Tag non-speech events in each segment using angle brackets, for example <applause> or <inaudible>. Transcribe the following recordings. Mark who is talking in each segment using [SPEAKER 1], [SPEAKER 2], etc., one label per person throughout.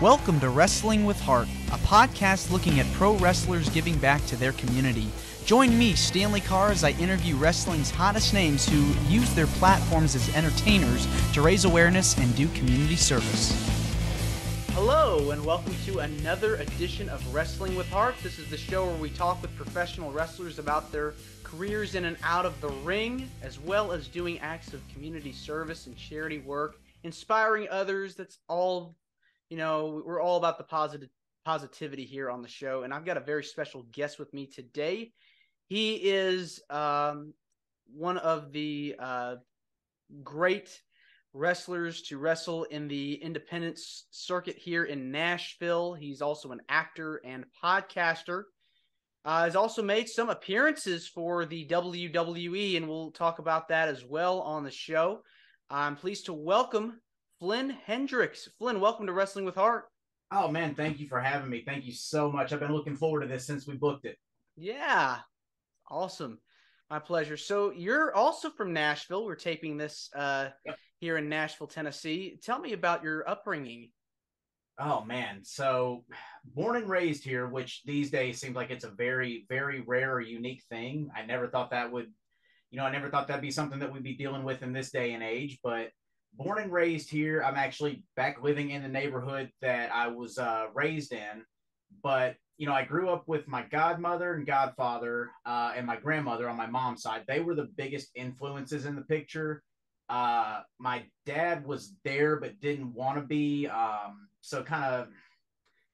[SPEAKER 1] Welcome to Wrestling with Heart, a podcast looking at pro wrestlers giving back to their community. Join me, Stanley Karr, as I interview wrestling's hottest names who use their platforms as entertainers to raise awareness and do community service. Hello, and welcome to another edition of Wrestling with Heart. This is the show where we talk with professional wrestlers about their careers in and out of the ring, as well as doing acts of community service and charity work, inspiring others. That's all you know, we're all about the positive positivity here on the show, and I've got a very special guest with me today. He is um, one of the uh, great wrestlers to wrestle in the independent circuit here in Nashville. He's also an actor and podcaster. Uh, has also made some appearances for the WWE, and we'll talk about that as well on the show. I'm pleased to welcome Flynn Hendrix. Flynn, welcome to Wrestling with Heart.
[SPEAKER 2] Oh man, thank you for having me. Thank you so much. I've been looking forward to this since we booked it.
[SPEAKER 1] Yeah. Awesome. My pleasure. So you're also from Nashville. We're taping this uh, yep. here in Nashville, Tennessee. Tell me about your upbringing.
[SPEAKER 2] Oh man, so born and raised here, which these days seems like it's a very, very rare, unique thing. I never thought that would, you know, I never thought that'd be something that we'd be dealing with in this day and age. But born and raised here. I'm actually back living in the neighborhood that I was uh, raised in. But, you know, I grew up with my godmother and godfather uh, and my grandmother on my mom's side. They were the biggest influences in the picture. Uh, my dad was there but didn't want to be. Um, so kind of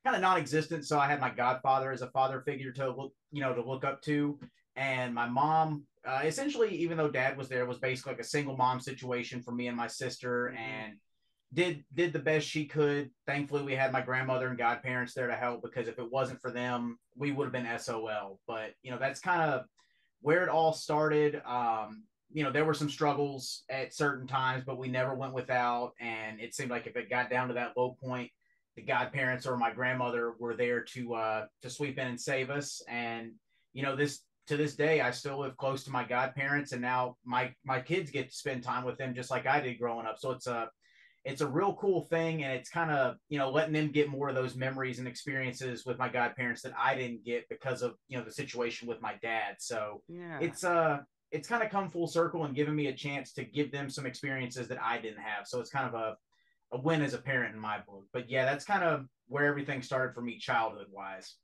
[SPEAKER 2] kind of non-existent. So I had my godfather as a father figure to look, you know, to look up to. And my mom uh, essentially, even though dad was there, it was basically like a single mom situation for me and my sister, mm-hmm. and did did the best she could. Thankfully, we had my grandmother and godparents there to help because if it wasn't for them, we would have been SOL. But you know, that's kind of where it all started. Um, you know, there were some struggles at certain times, but we never went without. And it seemed like if it got down to that low point, the godparents or my grandmother were there to uh, to sweep in and save us. And you know, this to this day, I still live close to my godparents, and now my my kids get to spend time with them just like I did growing up. So it's a it's a real cool thing, and it's kind of you know letting them get more of those memories and experiences with my godparents that I didn't get because of you know the situation with my dad. So yeah. it's uh it's kind of come full circle and given me a chance to give them some experiences that I didn't have. So it's kind of a a win as a parent in my book. But yeah, that's kind of where everything started for me childhood wise.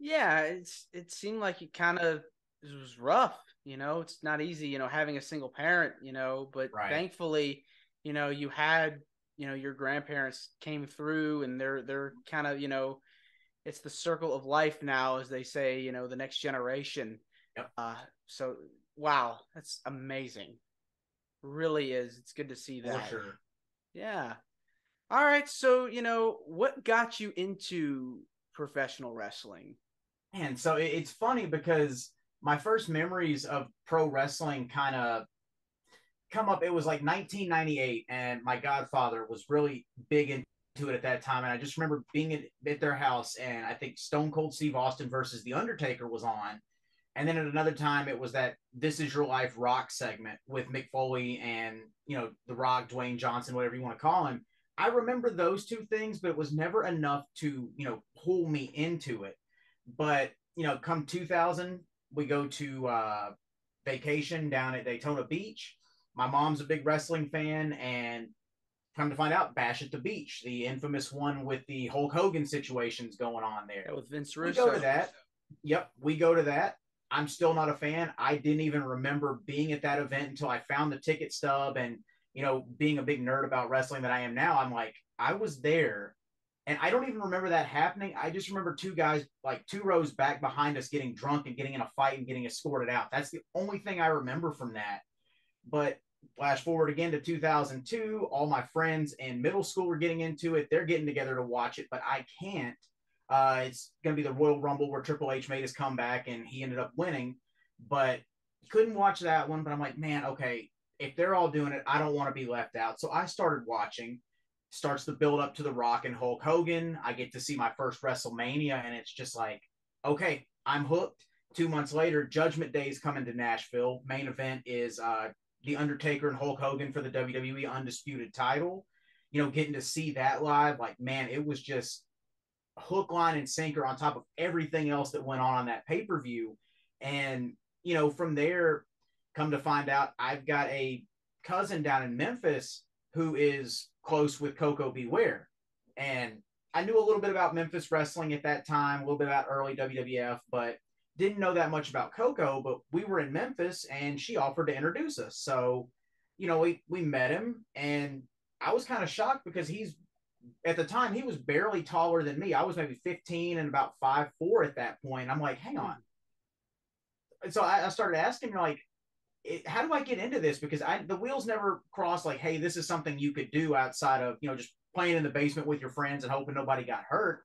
[SPEAKER 1] Yeah, it's it seemed like you kind of it was rough. You know, it's not easy. You know, having a single parent. You know, but right. thankfully, you know, you had you know your grandparents came through, and they're they're kind of you know, it's the circle of life now, as they say. You know, the next generation. Yep. Uh, so wow, that's amazing. Really is. It's good to see that. For sure. Yeah. All right. So, you know, what got you into professional wrestling?
[SPEAKER 2] And so it's funny because my first memories of pro wrestling kind of come up. It was like 1998, and my godfather was really big into it at that time. And I just remember being at, at their house, and I think Stone Cold Steve Austin versus The Undertaker was on. And then at another time, it was that This Is Your Life Rock segment with Mick Foley and, you know, The Rock, Dwayne Johnson, whatever you want to call him. I remember those two things, but it was never enough to, you know, pull me into it. But, you know, come 2000, we go to uh, vacation down at Daytona Beach. My mom's a big wrestling fan, and come to find out, Bash at the Beach, the infamous one with the Hulk Hogan situations going on there.
[SPEAKER 1] Yeah, with Vince Russo.
[SPEAKER 2] We go to that. Yep, we go to that. I'm still not a fan. I didn't even remember being at that event until I found the ticket stub and you know, being a big nerd about wrestling that I am now, I'm like, I was there and I don't even remember that happening. I just remember two guys, like two rows back behind us, getting drunk and getting in a fight and getting escorted out. That's the only thing I remember from that. But flash forward again to 2002, all my friends in middle school were getting into it. They're getting together to watch it, but I can't. Uh, it's going to be the Royal Rumble where Triple H made his comeback and he ended up winning, but couldn't watch that one. But I'm like, man, okay, if they're all doing it, I don't want to be left out. So I started watching starts the build up to the Rock and Hulk Hogan. I get to see my first WrestleMania, and it's just like, okay, I'm hooked. Two months later, Judgment Day is coming to Nashville. Main event is uh, The Undertaker and Hulk Hogan for the WWE Undisputed title. you know, getting to see that live, like, man, it was just hook, line, and sinker on top of everything else that went on on that pay per view. And, you know, from there, come to find out, I've got a cousin down in Memphis who is close with Koko B. Ware. And I knew a little bit about Memphis wrestling at that time, a little bit about early WWF, but didn't know that much about Koko. But we were in Memphis and she offered to introduce us. So, you know, we, we met him and I was kind of shocked because he's at the time he was barely taller than me. I was maybe 15 and about five four at that point. I'm like, hang on. And so I, I started asking like, it, how do I get into this? Because I the wheels never crossed like, hey, this is something you could do outside of you know just playing in the basement with your friends and hoping nobody got hurt.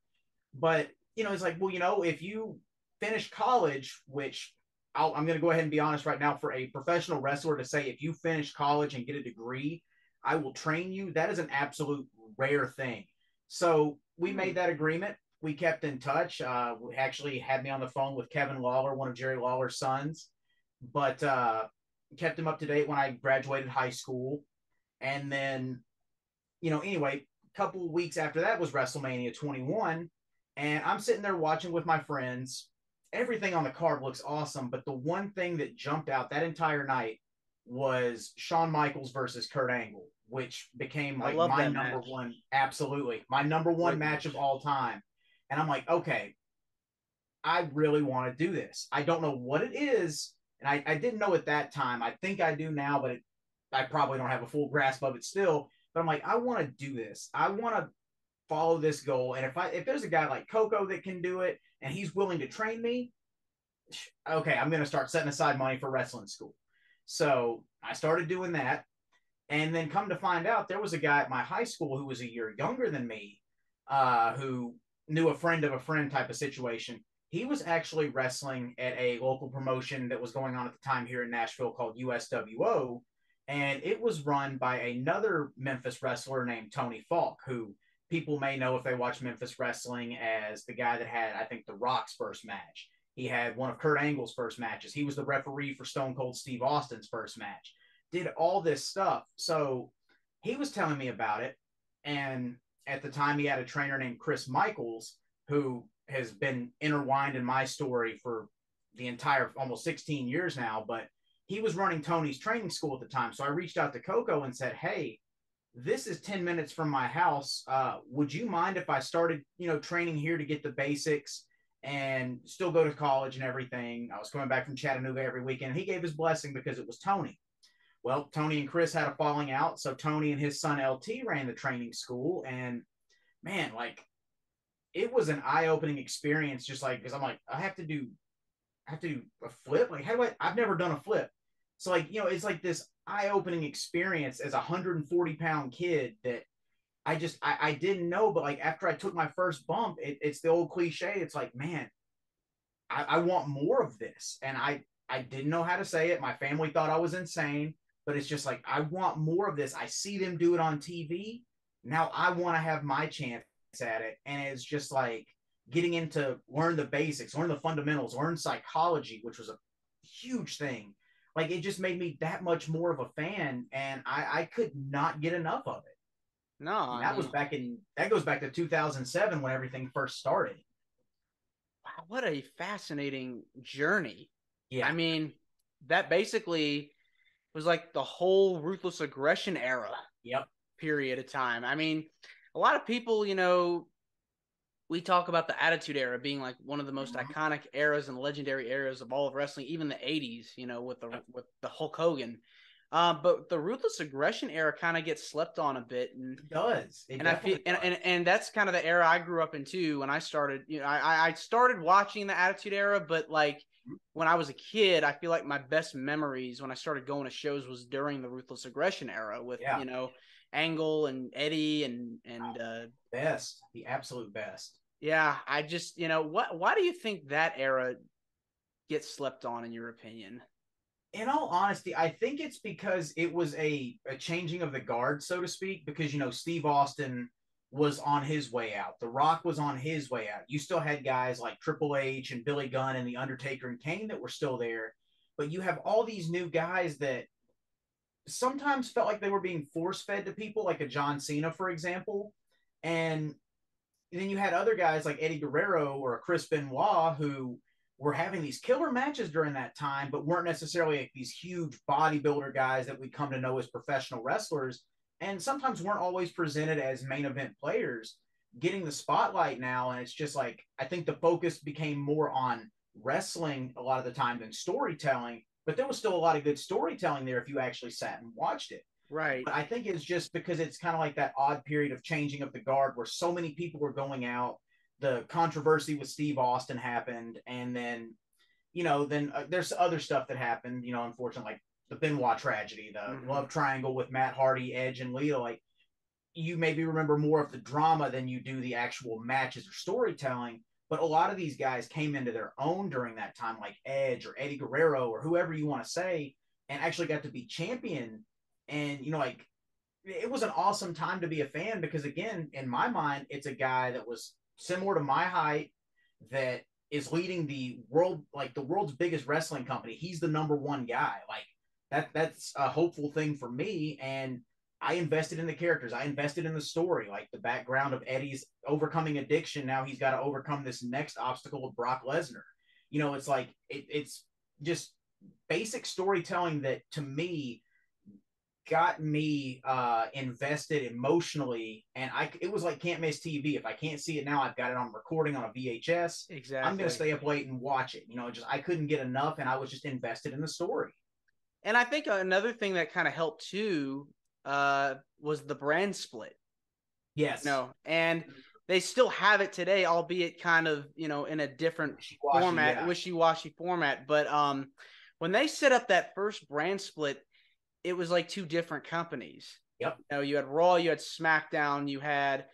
[SPEAKER 2] But you know, it's like, well, you know, if you finish college, which i am going to go ahead and be honest right now, for a professional wrestler to say if you finish college and get a degree, I will train you. That is an absolute rare thing. So we hmm. made that agreement. We kept in touch. Uh, we actually had me on the phone with Kevin Lawler, one of Jerry Lawler's sons, but uh, kept him up to date when I graduated high school. And then, you know, anyway, a couple weeks after that was WrestleMania 21. And I'm sitting there watching with my friends. Everything on the card looks awesome. But the one thing that jumped out that entire night was Shawn Michaels versus Kurt Angle which became like my number match. one. Absolutely, my number one match, match of all time. And I'm like, okay, I really want to do this. I don't know what it is, and I, I didn't know at that time. I think I do now, but it, I probably don't have a full grasp of it still. But I'm like, I want to do this. I want to follow this goal. And if I if there's a guy like Koko that can do it, and he's willing to train me, okay, I'm gonna start setting aside money for wrestling school. So I started doing that. And then come to find out, there was a guy at my high school who was a year younger than me, uh, who knew a friend of a friend type of situation. He was actually wrestling at a local promotion that was going on at the time here in Nashville called USWO. And it was run by another Memphis wrestler named Tony Falk, who people may know if they watch Memphis wrestling as the guy that had, I think, The Rock's first match. He had one of Kurt Angle's first matches. He was the referee for Stone Cold Steve Austin's first match did all this stuff. So he was telling me about it. And at the time, he had a trainer named Chris Michaels who has been intertwined in my story for the entire almost 16 years now. But he was running Tony's training school at the time. So I reached out to Koko and said, Hey, this is 10 minutes from my house. Uh, would you mind if I started, you know, training here to get the basics and still go to college and everything? I was coming back from Chattanooga every weekend. He gave his blessing because it was Tony. Well, Tony and Chris had a falling out, so Tony and his son LT ran the training school, and man, like it was an eye-opening experience. Just like because I'm like, I have to do, I have to do a flip. Like, how do I? I've never done a flip, so like you know, it's like this eye-opening experience as a 140 pound kid that I just I, I didn't know, but like after I took my first bump, it, it's the old cliche. It's like, man, I, I want more of this, and I I didn't know how to say it. My family thought I was insane but it's just like I want more of this. I see them do it on TV. Now I want to have my chance at it. And it's just like getting into learn the basics, learn the fundamentals, learn psychology, which was a huge thing. Like it just made me that much more of a fan, and I, I could not get enough of it.
[SPEAKER 3] No,
[SPEAKER 2] that mean, was back in that goes back to 2007 when everything first started.
[SPEAKER 3] Wow, what a fascinating journey!
[SPEAKER 2] Yeah,
[SPEAKER 3] I mean that basically was like the whole ruthless aggression era.
[SPEAKER 2] Yep.
[SPEAKER 3] Period of time. I mean, a lot of people, you know, we talk about the Attitude Era being like one of the most mm-hmm. iconic eras and legendary eras of all of wrestling, even the '80s. You know, with the with the Hulk Hogan. Uh, but the ruthless aggression era kind of gets slept on a bit, and
[SPEAKER 2] it does.
[SPEAKER 3] It and I feel, and, and, and that's kind of the era I grew up in too. When I started, you know, I I started watching the Attitude Era, but like when I was a kid, I feel like my best memories when I started going to shows was during the ruthless aggression era with yeah. you know Angle and Eddie and and uh,
[SPEAKER 2] best, the absolute best.
[SPEAKER 3] Yeah, I just you know what? Why do you think that era gets slept on in your opinion?
[SPEAKER 2] In all honesty, I think it's because it was a, a changing of the guard, so to speak. Because you know Steve Austin was on his way out. The Rock was on his way out. You still had guys like Triple H and Billy Gunn and The Undertaker and Kane that were still there. But you have all these new guys that sometimes felt like they were being force fed to people, like a John Cena, for example. And then you had other guys like Eddie Guerrero or a Chris Benoit who were having these killer matches during that time, but weren't necessarily like these huge bodybuilder guys that we come to know as professional wrestlers, and sometimes weren't always presented as main event players. Getting the spotlight now, and it's just like I think the focus became more on wrestling a lot of the time than storytelling. But there was still a lot of good storytelling there if you actually sat and watched it.
[SPEAKER 1] Right.
[SPEAKER 2] But I think it's just because it's kind of like that odd period of changing of the guard where so many people were going out. The controversy with Steve Austin happened, and then, you know, then uh, there's other stuff that happened. You know, unfortunately, like the Benoit tragedy, the mm-hmm. love triangle with Matt Hardy, Edge, and Lita. Like, you maybe remember more of the drama than you do the actual matches or storytelling. But a lot of these guys came into their own during that time, like Edge or Eddie Guerrero or whoever you want to say, and actually got to be champion and, you know, like it was an awesome time to be a fan because, again, in my mind, it's a guy that was similar to my height that is leading the world, like the world's biggest wrestling company. He's the number one guy. Like that, that's a hopeful thing for me. And I invested in the characters. I invested in the story, like the background of Eddie's overcoming addiction. Now he's got to overcome this next obstacle with Brock Lesnar. You know, it's like it, it's just basic storytelling that to me got me uh, invested emotionally, and I it was like can't miss TV. If I can't see it now, I've got it on recording on a VHS.
[SPEAKER 1] Exactly.
[SPEAKER 2] I'm gonna stay up late and watch it. You know, just I couldn't get enough, and I was just invested in the story.
[SPEAKER 1] And I think another thing that kind of helped too uh, was the brand split.
[SPEAKER 2] Yes.
[SPEAKER 1] no, and they still have it today, albeit kind of you know in a different wishy-washy, format, yeah. wishy-washy format. But um, when they set up that first brand split it was like two different companies.
[SPEAKER 2] Yep.
[SPEAKER 1] You know, you had Raw, you had SmackDown, you had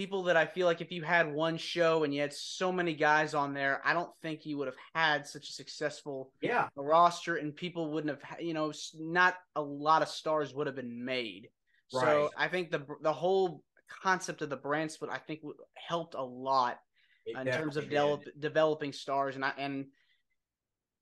[SPEAKER 1] people that I feel like if you had one show and you had so many guys on there, I don't think you would have had such a successful
[SPEAKER 2] yeah
[SPEAKER 1] roster, and people wouldn't have, you know, not a lot of stars would have been made. Right. So I think the the whole concept of the brand split, I think, helped a lot it in terms of develop, developing stars, and I and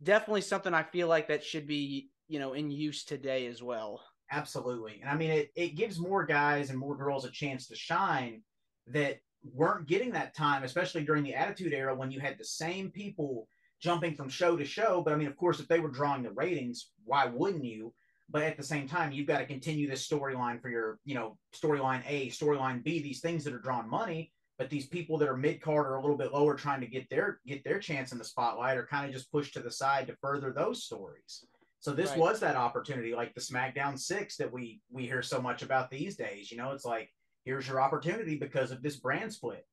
[SPEAKER 1] definitely something I feel like that should be you know in use today as well.
[SPEAKER 2] Absolutely, and I mean it. It gives more guys and more girls a chance to shine that weren't getting that time, especially during the Attitude Era when you had the same people jumping from show to show. But I mean, of course, if they were drawing the ratings, why wouldn't you? But at the same time, you've got to continue this storyline for your, you know, storyline A, storyline B, these things that are drawing money. But these people that are mid card or a little bit lower trying to get their get their chance in the spotlight are kind of just pushed to the side to further those stories. So this right. was that opportunity, like the SmackDown Six that we we hear so much about these days. You know, it's like here's your opportunity because of this brand split.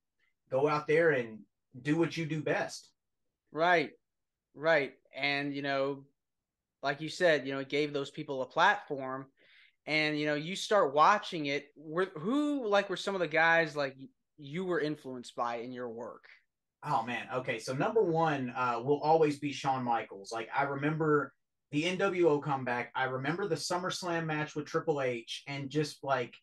[SPEAKER 2] Go out there and do what you do best.
[SPEAKER 1] Right, right, and you know, like you said, you know, it gave those people a platform, and you know, you start watching it. Were who like were some of the guys like you were influenced by in your work?
[SPEAKER 2] Oh man, okay. So number one uh, will always be Shawn Michaels. Like I remember the NWO comeback. I remember the SummerSlam match with Triple H and just like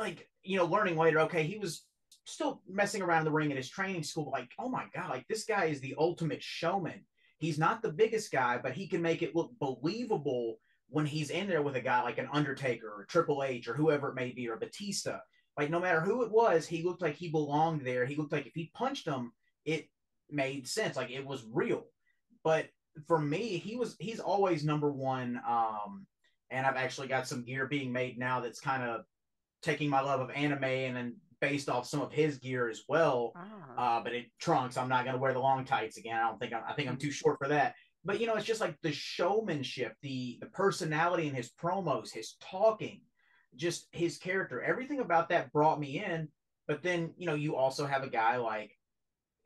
[SPEAKER 2] like you know learning later okay he was still messing around in the ring at his training school like oh my god like this guy is the ultimate showman. He's not the biggest guy but he can make it look believable when he's in there with a guy like an undertaker or triple h or whoever it may be or batista. Like no matter who it was he looked like he belonged there. He looked like if he punched him it made sense like it was real. But for me, he was he's always number one. Um, and I've actually got some gear being made now that's kind of taking my love of anime and then based off some of his gear as well. Ah. Uh, but it trunks. I'm not gonna wear the long tights again. I don't think I'm, I think I'm too short for that. But you know, it's just like the showmanship, the the personality in his promos, his talking, just his character, everything about that brought me in. But then you know, you also have a guy like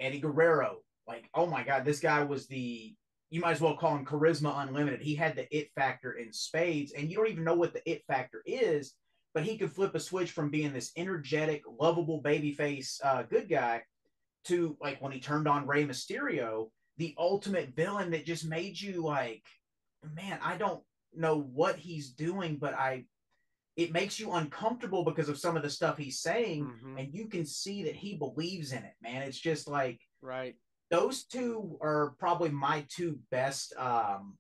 [SPEAKER 2] Eddie Guerrero. Like, oh my God, this guy was the you might as well call him charisma unlimited. He had the it factor in spades, and you don't even know what the it factor is, but he could flip a switch from being this energetic, lovable babyface uh, good guy to like when he turned on Rey Mysterio, the ultimate villain that just made you like, man, I don't know what he's doing, but I it makes you uncomfortable because of some of the stuff he's saying, mm-hmm. and you can see that he believes in it, man. It's just like
[SPEAKER 1] right
[SPEAKER 2] those two are probably my two best um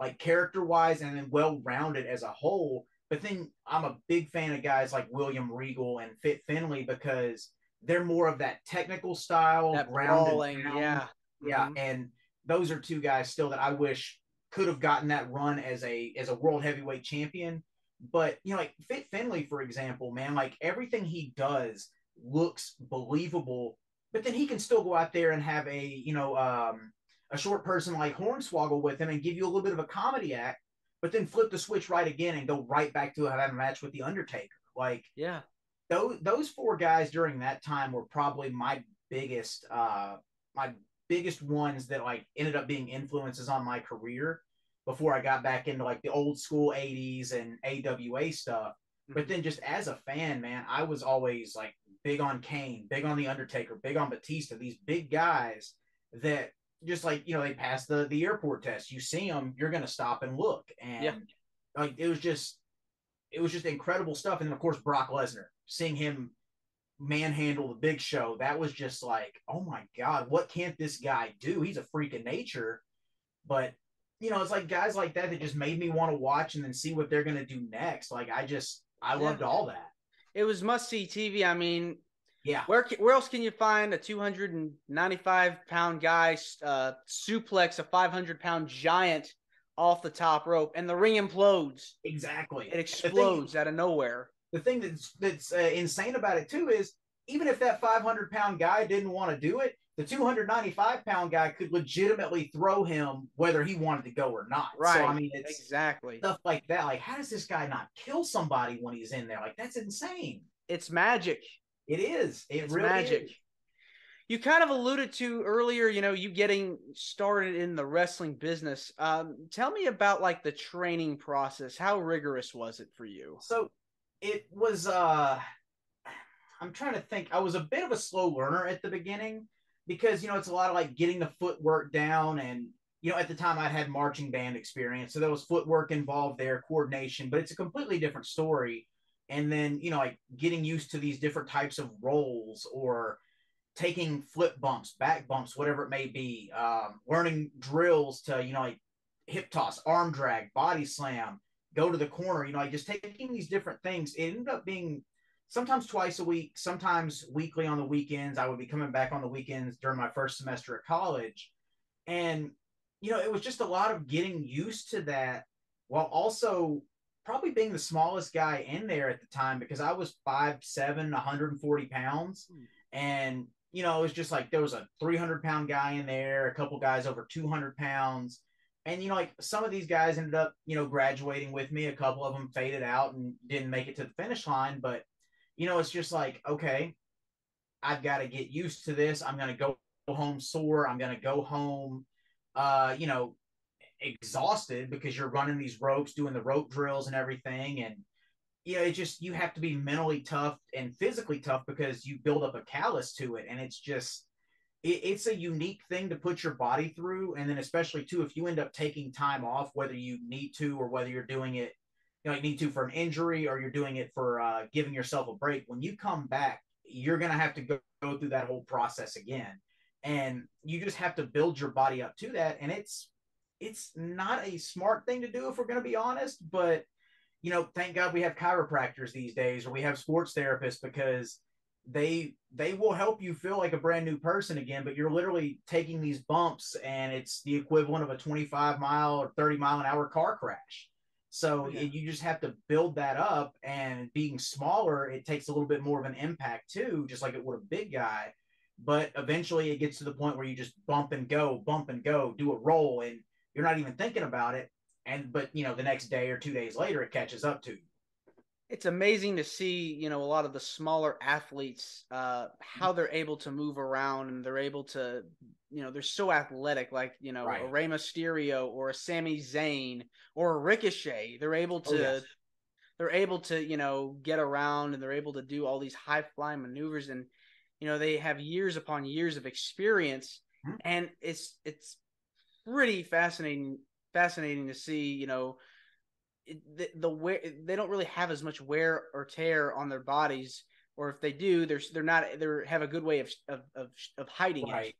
[SPEAKER 2] like character wise and then well rounded as a whole. But then I'm a big fan of guys like William Regal and Fit Finlay because they're more of that technical style,
[SPEAKER 1] that brawling, yeah,
[SPEAKER 2] yeah. Mm-hmm. And those are two guys still that I wish could have gotten that run as a as a world heavyweight champion. But you know, like Fit Finlay, for example, man, like everything he does looks believable. But then he can still go out there and have a you know um, a short person like Hornswoggle with him and give you a little bit of a comedy act but then flip the switch right again and go right back to having a match with the Undertaker. Like,
[SPEAKER 1] yeah,
[SPEAKER 2] those those four guys during that time were probably my biggest uh my biggest ones that like ended up being influences on my career before I got back into like the old school 80s and AWA stuff. Mm-hmm. But then just as a fan, man, I was always like big on Kane, big on the Undertaker, big on Batista, these big guys that just like you know they pass the the airport test. You see them you're going to stop and look. And yeah. like it was just it was just incredible stuff. And then of course brock lesnar seeing him manhandle the big show that was just like oh my god what can't this guy do? He's a freak of nature. But you know it's like guys like that that just made me want to watch and then see what they're going to do next. Like i just i yeah. loved all that.
[SPEAKER 1] It was must see tv i mean
[SPEAKER 2] yeah.
[SPEAKER 1] Where where else can you find a 295 pound guy uh, suplex a 500 pound giant off the top rope and the ring implodes?
[SPEAKER 2] Exactly.
[SPEAKER 1] It explodes thing, out of nowhere.
[SPEAKER 2] The thing that's that's uh, insane about it too is even if that 500 pound guy didn't want to do it, the 295 pound guy could legitimately throw him whether he wanted to go or not.
[SPEAKER 1] Right. So
[SPEAKER 2] I mean, it's
[SPEAKER 1] exactly
[SPEAKER 2] stuff like that. Like, how does this guy not kill somebody when he's in there? Like, that's insane.
[SPEAKER 1] It's magic.
[SPEAKER 2] It is. It
[SPEAKER 1] it's
[SPEAKER 2] really
[SPEAKER 1] magic.
[SPEAKER 2] Is.
[SPEAKER 1] You kind of alluded to earlier, you know, you getting started in the wrestling business. Um, tell me about like the training process. How rigorous was it for you?
[SPEAKER 2] So it was uh I'm trying to think. I was a bit of a slow learner at the beginning because you know it's a lot of like getting the footwork down and you know at the time I'd had marching band experience so there was footwork involved there coordination but it's a completely different story and then you know like getting used to these different types of rolls or taking flip bumps back bumps whatever it may be um, learning drills to you know like hip toss arm drag body slam go to the corner you know like just taking these different things. It ended up being sometimes twice a week sometimes weekly on the weekends. I would be coming back on the weekends during my first semester at college. And you know it was just a lot of getting used to that while also probably being the smallest guy in there at the time because I was 5'7, 140 pounds. Hmm. And, you know, it was just like there was a 300 pound guy in there, a couple guys over 200 pounds. And, you know, like some of these guys ended up, you know, graduating with me. A couple of them faded out and didn't make it to the finish line. But, you know, it's just like, okay, I've got to get used to this. I'm going to go home sore. I'm going to go home, uh, you know, exhausted because you're running these ropes, doing the rope drills and everything. And, you know, it just, you have to be mentally tough and physically tough because you build up a callus to it. And it's just, it, it's a unique thing to put your body through. And then, especially too, if you end up taking time off, whether you need to or whether you're doing it, you know, you need to for an injury or you're doing it for uh, giving yourself a break, when you come back, you're going to have to go, go through that whole process again. And you just have to build your body up to that. And it's, it's not a smart thing to do if we're going to be honest, but you know, thank God we have chiropractors these days or we have sports therapists because they they will help you feel like a brand new person again, but you're literally taking these bumps and it's the equivalent of a 25 mile or 30 mile an hour car crash. So oh, yeah. you just have to build that up and being smaller, it takes a little bit more of an impact too, just like it would a big guy. But eventually it gets to the point where you just bump and go, bump and go, do a roll and you're not even thinking about it and but you know the next day or two days later it catches up to you
[SPEAKER 1] it's amazing to see you know a lot of the smaller athletes uh how they're able to move around and they're able to you know they're so athletic like you know right. a Rey Mysterio or a Sami Zayn or a Ricochet they're able oh, to oh, yes. they're able to you know get around and they're able to do all these high flying maneuvers and you know they have years upon years of experience mm-hmm. and it's it's pretty fascinating fascinating to see you know the, the wear they don't really have as much wear or tear on their bodies or if they do they're they're not they have a good way of of of, of hiding right. it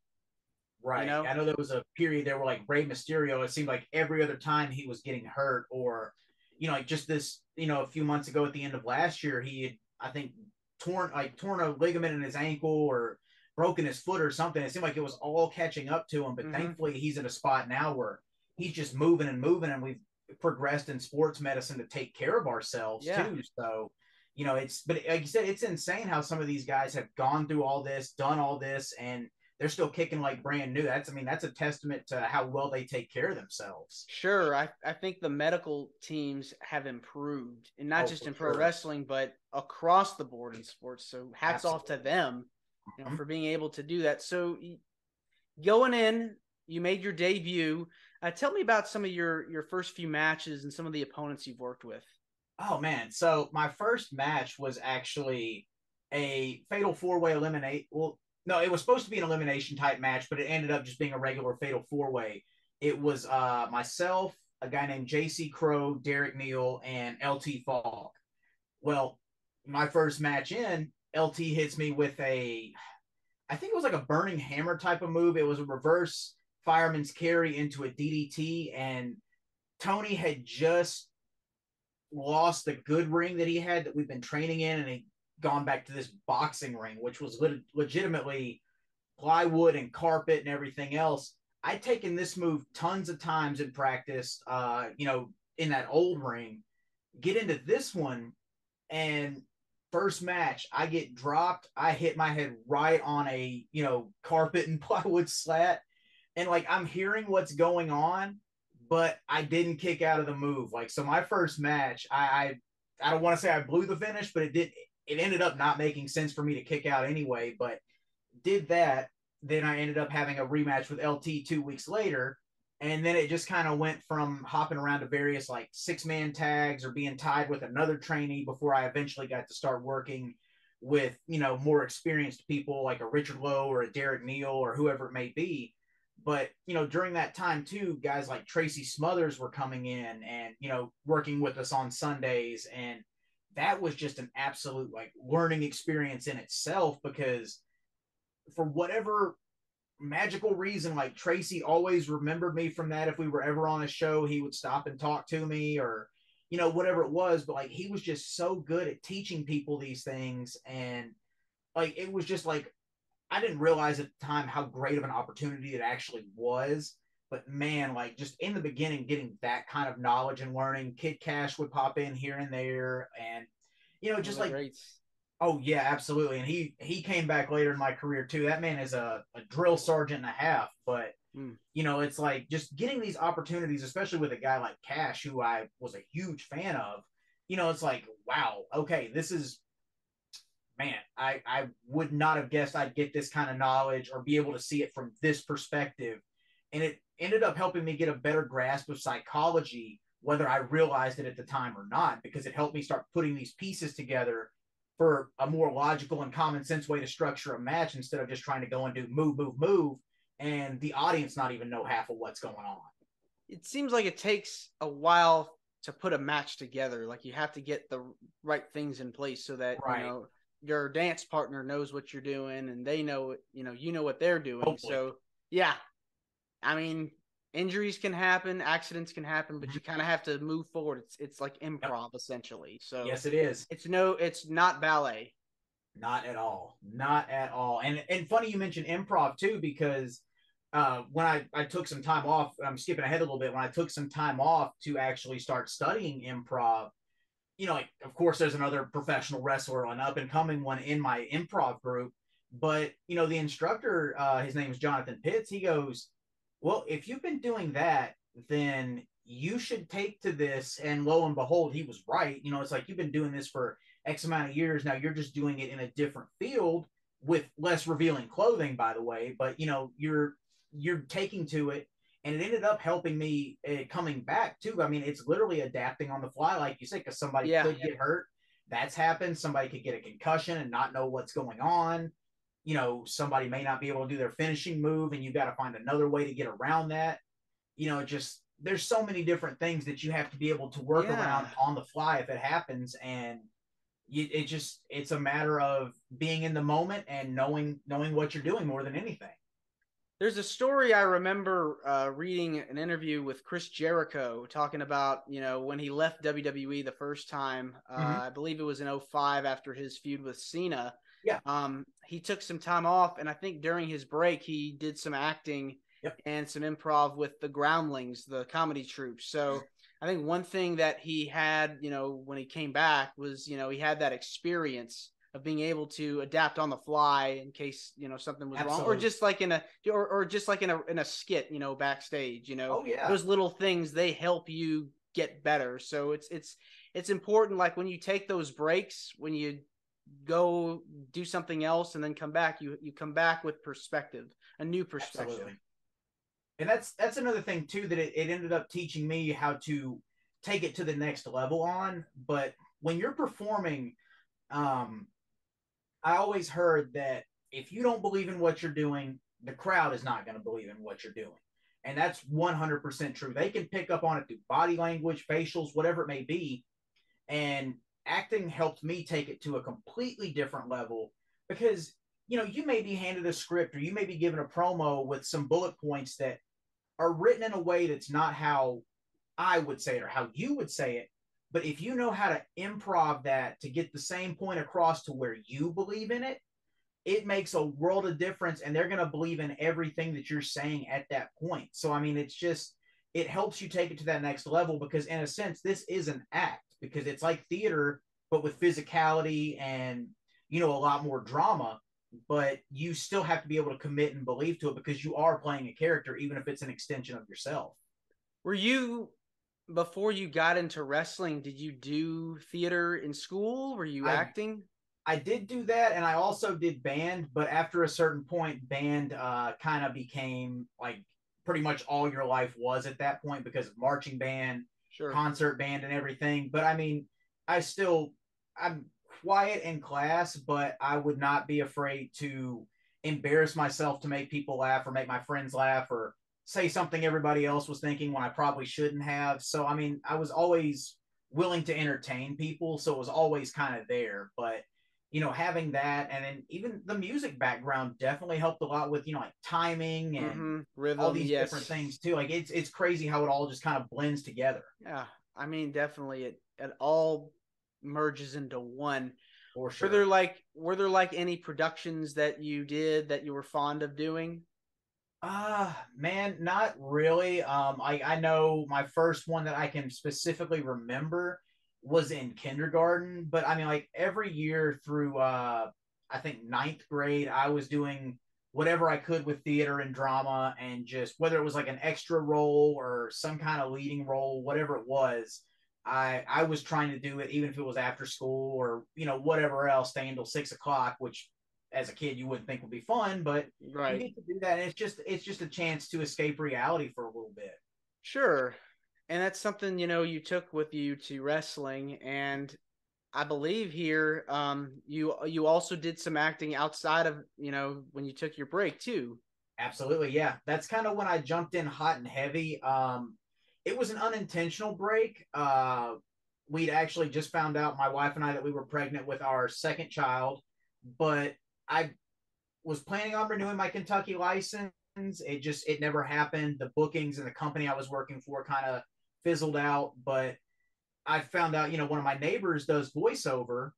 [SPEAKER 2] Right.
[SPEAKER 1] You know?
[SPEAKER 2] I know there was a period there where like Rey Mysterio, it seemed like every other time he was getting hurt or, you know, like just this, you know, a few months ago at the end of last year, he had, I think, torn like torn a ligament in his ankle or broken his foot or something. It seemed like it was all catching up to him, but
[SPEAKER 1] Mhm.
[SPEAKER 2] thankfully he's in a spot now where he's just moving and moving, and we've progressed in sports medicine to take care of ourselves
[SPEAKER 1] Yeah.
[SPEAKER 2] too. So, you know, it's but like you said, it's insane how some of these guys have gone through all this, done all this, and they're still kicking like brand new. That's I mean, that's a testament to how well they take care of themselves.
[SPEAKER 1] Sure, I, I think the medical teams have improved, and not
[SPEAKER 2] Oh,
[SPEAKER 1] just in pro
[SPEAKER 2] sure.
[SPEAKER 1] wrestling, but across the board in sports. So hats off to them you know,
[SPEAKER 2] Mhm.
[SPEAKER 1] for being able to do that. So going in, you made your debut. Uh, tell me about some of your your first few matches and some of the opponents you've worked with.
[SPEAKER 2] Oh man, so my first match was actually a fatal four way eliminate. Well, no, it was supposed to be an elimination type match, but it ended up just being a regular fatal four way. It was uh myself, a guy named JC Crow, Derek Neal, and LT Falk. Well, my first match in, LT hits me with a I think it was like a burning hammer type of move. It was a reverse fireman's carry into a DDT, and Tony had just lost the good ring that he had that we've been training in, and he gone back to this boxing ring, which was legitimately plywood and carpet and everything else. I'd taken this move tons of times in practice, uh, you know, in that old ring. Get into this one, and first match, I get dropped. I hit my head right on a, you know, carpet and <laughs> plywood slat. And like I'm hearing what's going on, but I didn't kick out of the move. Like so, my first match, I I, I don't want to say I blew the finish, but it did. It ended up not making sense for me to kick out anyway. But did that. Then I ended up having a rematch with LT two weeks later, and then it just kind of went from hopping around to various like six man tags or being tied with another trainee before I eventually got to start working with you know more experienced people like a Richard Lowe or a Derek Neal or whoever it may be. But you know during that time too guys like tracy smothers were coming in and you know working with us on sundays. And that was just an absolute like learning experience in itself because for whatever magical reason like tracy always remembered me from that if we were ever on a show he would stop and talk to me or you know whatever it was but like he was just so good at teaching people these things and like it was just like I didn't realize at the time how great of an opportunity it actually was. But man, like just in the beginning, getting that kind of knowledge and learning, Kid Cash would pop in here and there, and you know, just like
[SPEAKER 1] greats.
[SPEAKER 2] Oh yeah, absolutely. And he he came back later in my career too. That man is a, a drill sergeant and a half, but
[SPEAKER 1] Hmm.
[SPEAKER 2] you know, it's like just getting these opportunities, especially with a guy like Cash, who I was a huge fan of. You know, it's like wow, okay, this is man, I, I would not have guessed I'd get this kind of knowledge or be able to see it from this perspective. And it ended up helping me get a better grasp of psychology, whether I realized it at the time or not, because it helped me start putting these pieces together for a more logical and common sense way to structure a match instead of just trying to go and do move, move, move, and the audience not even know half of what's going on.
[SPEAKER 1] It seems like it takes a while to put a match together. Like you have to get the right things in place so that
[SPEAKER 2] Right.
[SPEAKER 1] you know your dance partner knows what you're doing and they know you know you know what they're doing.
[SPEAKER 2] Hopefully.
[SPEAKER 1] So yeah, I mean injuries can happen, accidents can happen, but you kind of have to move forward. It's it's like improv essentially. So
[SPEAKER 2] Yes, it is.
[SPEAKER 1] it's no, it's not ballet.
[SPEAKER 2] Not at all. Not at all. And and funny you mentioned improv too, because uh, when I, I took some time off, I'm skipping ahead a little bit. When I took some time off to actually start studying improv, you know, like of course there's another professional wrestler, an up and coming one in my improv group. But you know, the instructor, uh, his name is Jonathan Pitts. He goes, "Well, if you've been doing that, then you should take to this." And lo and behold, he was right. You know, it's like you've been doing this for X amount of years now. You're just doing it in a different field with less revealing clothing, by the way. But you know, you're you're taking to it, and it ended up helping me uh, coming back too. I mean, it's literally adapting on the fly, like you said, because somebody
[SPEAKER 1] Yeah.
[SPEAKER 2] could get hurt. That's happened. Somebody could get a concussion and not know what's going on. You know, somebody may not be able to do their finishing move, and you got to find another way to get around that. You know, just there's so many different things that you have to be able to work
[SPEAKER 1] Yeah.
[SPEAKER 2] around on the fly if it happens, and you, it just it's a matter of being in the moment and knowing knowing what you're doing more than anything.
[SPEAKER 1] There's a story I remember uh, reading an interview with Chris Jericho talking about, you know, when he left WWE the first time. Uh, mm-hmm. I believe it was in 05 after his feud with Cena.
[SPEAKER 2] Yeah.
[SPEAKER 1] Um, he took some time off, and I think during his break, he did some acting
[SPEAKER 2] yep.
[SPEAKER 1] and some improv with the Groundlings, the comedy troupe. So I think one thing that he had, you know, when he came back was, you know, he had that experience of being able to adapt on the fly in case you know something was Absolutely. wrong, or just like in a or, or just like in a in a skit, you know, backstage. You know,
[SPEAKER 2] oh, yeah.
[SPEAKER 1] those little things they help you get better. So it's it's it's important. Like when you take those breaks, when you go do something else and then come back, you you come back with perspective, a new perspective. Absolutely.
[SPEAKER 2] And that's that's another thing too that it, it ended up teaching me how to take it to the next level on. But when you're performing, um, I always heard that if you don't believe in what you're doing, the crowd is not going to believe in what you're doing. And that's 100% true. They can pick up on it through body language, facials, whatever it may be. And acting helped me take it to a completely different level because, you know, you may be handed a script or you may be given a promo with some bullet points that are written in a way that's not how I would say it or how you would say it. But if you know how to improv that to get the same point across to where you believe in it, it makes a world of difference and they're going to believe in everything that you're saying at that point. So, I mean, it's just, it helps you take it to that next level because, in a sense, this is an act because it's like theater, but with physicality and, you know, a lot more drama. But you still have to be able to commit and believe to it because you are playing a character, even if it's an extension of yourself.
[SPEAKER 1] Were you before you got into wrestling, did you do theater in school? Were you I, acting?
[SPEAKER 2] I did do that, and I also did band. But after a certain point, band uh, kind of became like pretty much all your life was at that point because of marching band,
[SPEAKER 1] sure.
[SPEAKER 2] concert band, and everything. But I mean, I still I'm quiet in class, but I would not be afraid to embarrass myself to make people laugh or make my friends laugh or say something everybody else was thinking when I probably shouldn't have. So, I mean, I was always willing to entertain people. So it was always kind of there. But, you know, having that and then even the music background definitely helped a lot with, you know, like timing and mm-hmm. Rhythm, all these yes. different things too. Like it's, it's crazy how it all just kind of blends together.
[SPEAKER 1] Yeah. I mean, definitely it, it all merges into one.
[SPEAKER 2] For sure.
[SPEAKER 1] Were there like, were there like any productions that you did that you were fond of doing?
[SPEAKER 2] Uh man, not really. Um, I I know my first one that I can specifically remember was in kindergarten, but I mean, like every year through uh, I think ninth grade, I was doing whatever I could with theater and drama, and just whether it was like an extra role or some kind of leading role, whatever it was. I I was trying to do it, even if it was after school or you know whatever else, staying until six o'clock, which as a kid you wouldn't think would be fun, but
[SPEAKER 1] right.
[SPEAKER 2] you get to do that. And it's just it's just a chance to escape reality for a little bit.
[SPEAKER 1] Sure. And that's something, you know, you took with you to wrestling and I believe here um you you also did some acting outside of, you know, when you took your break too.
[SPEAKER 2] Absolutely. Yeah. That's kind of when I jumped in hot and heavy. Um it was an unintentional break. Uh we'd actually just found out my wife and I that we were pregnant with our second child, but I was planning on renewing my Kentucky license. It just it never happened. The bookings and the company I was working for kind of fizzled out. But I found out, you know, one of my neighbors does voiceover,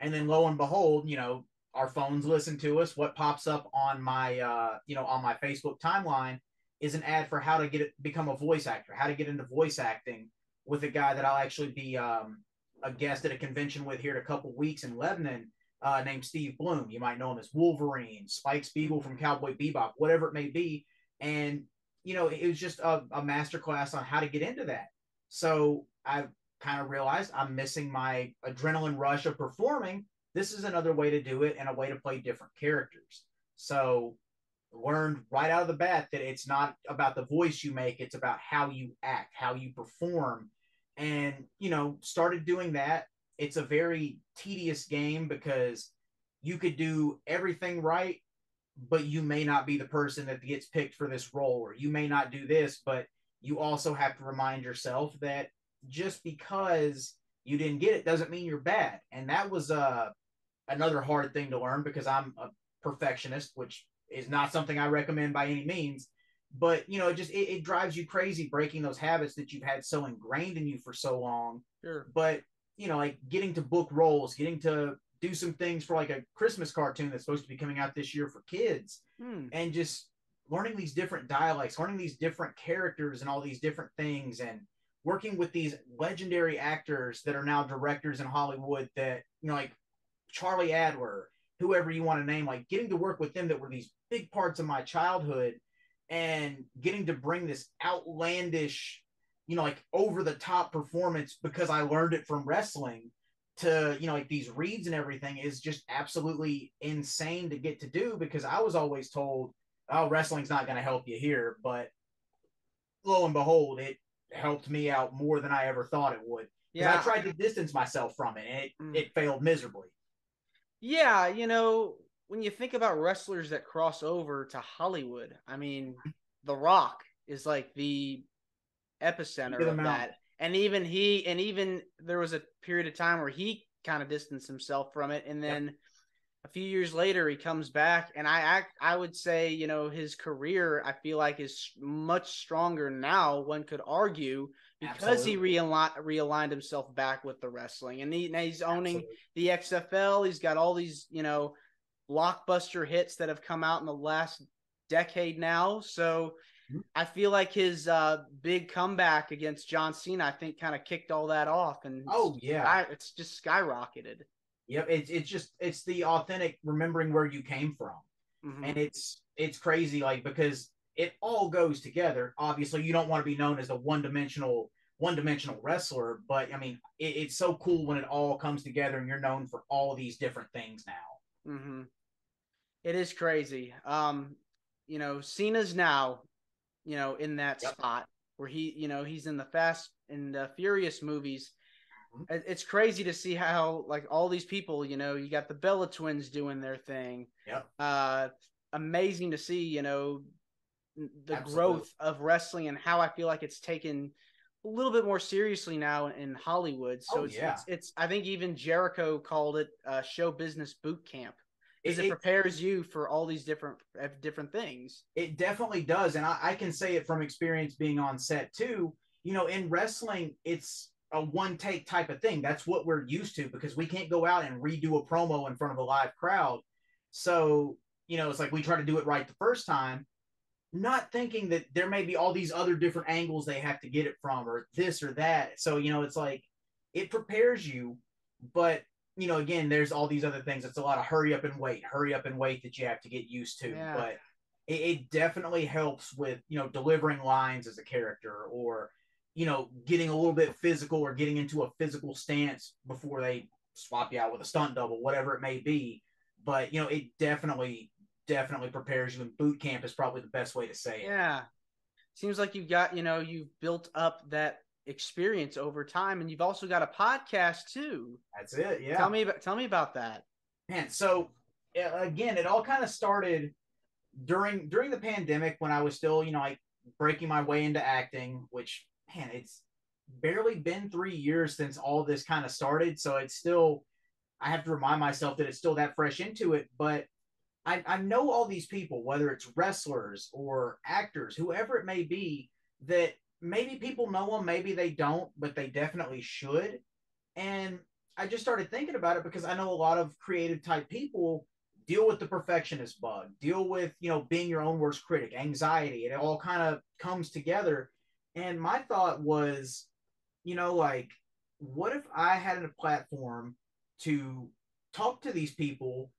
[SPEAKER 2] and then lo and behold, you know, our phones listen to us. What pops up on my, uh, you know, on my Facebook timeline is an ad for how to get it, become a voice actor, how to get into voice acting with a guy that I'll actually be um, a guest at a convention with here in a couple weeks in Lebanon uh, named Steve Blum. You might know him as Wolverine, Spike Spiegel from Cowboy Bebop, whatever it may be. And, you know, it was just a, a master class on how to get into that. So I kind of realized I'm missing my adrenaline rush of performing. This is another way to do it and a way to play different characters. So learned right out of the bat that it's not about the voice you make, it's about how you act, how you perform. And, you know, started doing that it's a very tedious game because you could do everything right, but you may not be the person that gets picked for this role, or you may not do this, but you also have to remind yourself that just because you didn't get it doesn't mean you're bad. And that was uh, another hard thing to learn because I'm a perfectionist, which is not something I recommend by any means. But you know, it just it, it drives you crazy breaking those habits that you've had so ingrained in you for so long.
[SPEAKER 1] Sure.
[SPEAKER 2] But you know, like getting to book roles, getting to do some things for like a Christmas cartoon that's supposed to be coming out this year for kids,
[SPEAKER 1] Hmm.
[SPEAKER 2] and just learning these different dialects, learning these different characters and all these different things, and working with these legendary actors that are now directors in Hollywood that, you know, like Charlie Adler, whoever you want to name, like getting to work with them that were these big parts of my childhood and getting to bring this outlandish, you know, like over the top performance because I learned it from wrestling to, you know, like these reads and everything is just absolutely insane to get to do because I was always told, oh, wrestling's not going to help you here. But lo and behold, it helped me out more than I ever thought it would. Yeah, I tried to distance myself from it, and it, mm. it failed miserably.
[SPEAKER 1] Yeah, you know, when you think about wrestlers that cross over to Hollywood, I mean, The Rock is like the epicenter of that. And even he, and even there was a period of time where he kind of distanced himself from it, and then. Yep. A few years later, he comes back, and I act. I would say, you know, his career. I feel like is much stronger now. One could argue because Absolutely. he realigned, realigned himself back with the wrestling, and he, now he's owning Absolutely. the XFL. He's got all these, you know, blockbuster hits that have come out in the last decade now. So. I feel like his uh, big comeback against John Cena, I think, kind of kicked all that off, and
[SPEAKER 2] oh yeah,
[SPEAKER 1] sky, it's just skyrocketed.
[SPEAKER 2] Yep, it's it's just it's the authentic remembering where you came from, mm-hmm. and it's it's crazy like because it all goes together. Obviously, you don't want to be known as a one dimensional one dimensional wrestler, but I mean, it, it's so cool when it all comes together and you're known for all these different things now.
[SPEAKER 1] Mm-hmm. It is crazy. Um, you know, Cena's now, you know, in that yep. spot where he, you know, he's in the Fast and the Furious movies. Mm-hmm. It's crazy to see how, like, all these people, you know, you got the Bella twins doing their thing.
[SPEAKER 2] Yeah.
[SPEAKER 1] Uh, amazing to see, you know, the Absolutely. growth of wrestling and how I feel like it's taken a little bit more seriously now in Hollywood. So
[SPEAKER 2] oh,
[SPEAKER 1] it's,
[SPEAKER 2] yeah.
[SPEAKER 1] it's, it's I think even Jericho called it uh, show business boot camp because it, it, prepares you for all these different uh, different things.
[SPEAKER 2] It definitely does, and I, I can say it from experience being on set too. You know, in wrestling, it's a one take type of thing. That's what we're used to because we can't go out and redo a promo in front of a live crowd. So, you know, it's like we try to do it right the first time not thinking that there may be all these other different angles they have to get it from or this or that. So, you know, it's like it prepares you, but you know, again, there's all these other things. It's a lot of hurry up and wait, hurry up and wait that you have to get used to. Yeah. But it, it definitely helps with, you know, delivering lines as a character or, you know, getting a little bit physical or getting into a physical stance before they swap you out with a stunt double, whatever it may be. But, you know, it definitely definitely prepares you. And boot camp is probably the best way to say it.
[SPEAKER 1] Yeah, seems like you've got you know you've built up that experience over time, and you've also got a podcast too.
[SPEAKER 2] That's it. Yeah.
[SPEAKER 1] Tell me about tell me about that.
[SPEAKER 2] Man, so again, it all kind of started during during the pandemic when I was still you know like breaking my way into acting, which man, it's barely been three years since all this kind of started, so it's still. I have to remind myself that it's still that fresh into it, but I, I know all these people, whether it's wrestlers or actors, whoever it may be, that maybe people know them, maybe they don't, but they definitely should. And I just started thinking about it because I know a lot of creative type people deal with the perfectionist bug, deal with, you know, being your own worst critic, anxiety. It all kind of comes together. And my thought was, you know, like, what if I had a platform to talk to these people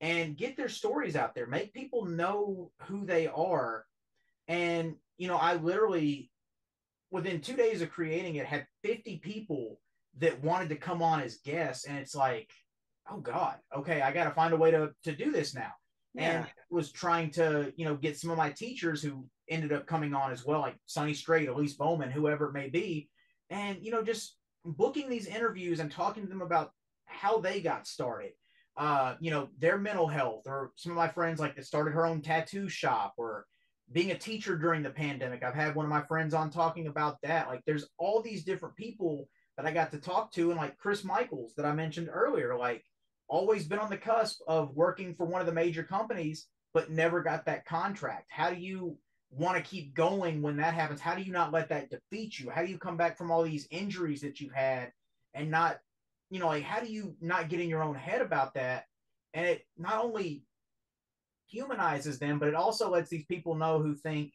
[SPEAKER 2] and get their stories out there, make people know who they are. And, you know, I literally, within two days of creating it, had 50 people that wanted to come on as guests. And it's like, oh God, okay, I got to find a way to, to do this now. Yeah. And was trying to, you know, get some of my teachers who ended up coming on as well, like Sonny Strait, Elise Baughman, whoever it may be. And, you know, just booking these interviews and talking to them about how they got started uh, you know, their mental health, or some of my friends like that started her own tattoo shop, or being a teacher during the pandemic. I've had one of my friends on talking about that. Like, there's all these different people that I got to talk to, and like Chris Michaels that I mentioned earlier, like always been on the cusp of working for one of the major companies, but never got that contract? How do you want to keep going when that happens? How do you not let that defeat you? How do you come back from all these injuries that you've had and not, you know, like how do you not get in your own head about that? And it not only humanizes them, but it also lets these people know who think,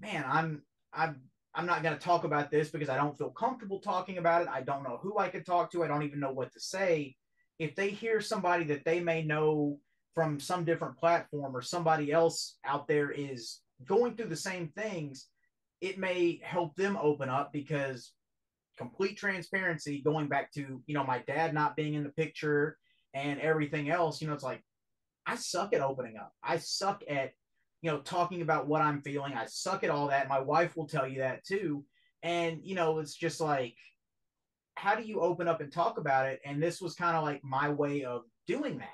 [SPEAKER 2] man, I'm I'm I'm not going to talk about this because I don't feel comfortable talking about it. I don't know who I could talk to. I don't even know what to say. If they hear somebody that they may know from some different platform or somebody else out there is going through the same things, it may help them open up because complete transparency going back to, you know, my dad not being in the picture and everything else, you know, it's like I suck at opening up. I suck at you know, talking about what I'm feeling. I suck at all that. My wife will tell you that too. And, you know, it's just like, how do you open up and talk about it? And this was kind of like my way of doing that.